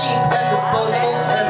cheap and disposable.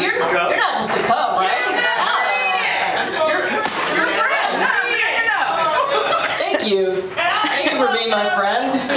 you're. You're not just a cub, right? You're, you're a friend. Thank you. Thank you for being my friend.